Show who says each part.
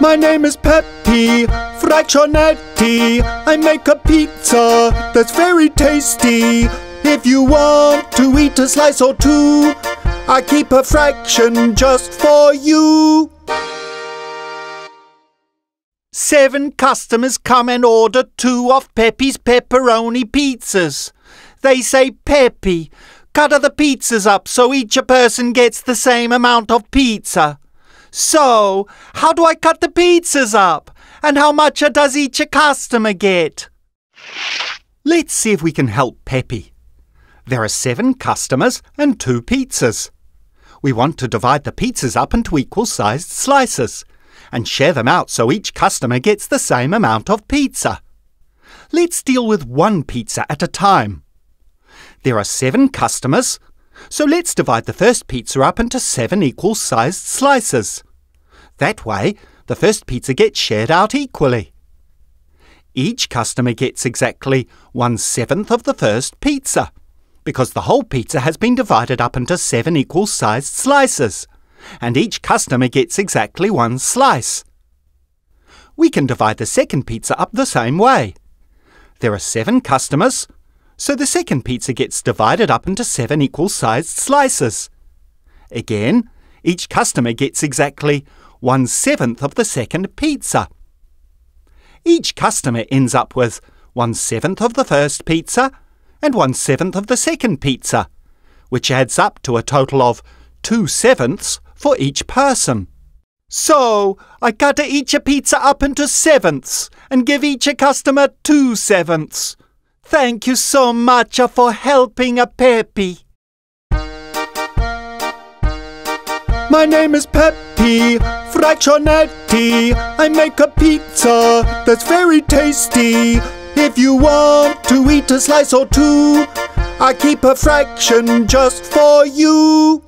Speaker 1: My name is Peppy Fractionetti. I make a pizza that's very tasty. If you want to eat a slice or two, I keep a fraction just for you.
Speaker 2: Seven customers come and order two of Peppy's pepperoni pizzas. They say, Peppy, cut the pizzas up so each person gets the same amount of pizza. So, how do I cut the pizzas up? And how much does each customer get? Let's see if we can help Peppy. There are seven customers and two pizzas. We want to divide the pizzas up into equal sized slices and share them out so each customer gets the same amount of pizza. Let's deal with one pizza at a time. There are seven customers, so let's divide the first pizza up into seven equal sized slices. That way, the first pizza gets shared out equally. Each customer gets exactly one seventh of the first pizza, because the whole pizza has been divided up into seven equal sized slices, and each customer gets exactly one slice. We can divide the second pizza up the same way. There are seven customers, so the second pizza gets divided up into seven equal sized slices. Again, each customer gets exactly one seventh of the second pizza. Each customer ends up with one seventh of the first pizza and one seventh of the second pizza, which adds up to a total of two sevenths for each person. So, I cut each a pizza up into sevenths and give each a customer two sevenths. Thank you so much for helping a Peppy.
Speaker 1: My name is Peppy Fractionetti. I make a pizza that's very tasty. If you want to eat a slice or two, I keep a fraction just for you.